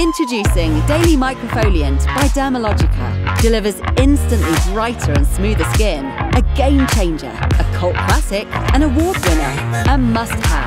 Introducing Daily Microfoliant by Dermalogica. Delivers instantly brighter and smoother skin. A game changer, a cult classic, an award winner, a must have.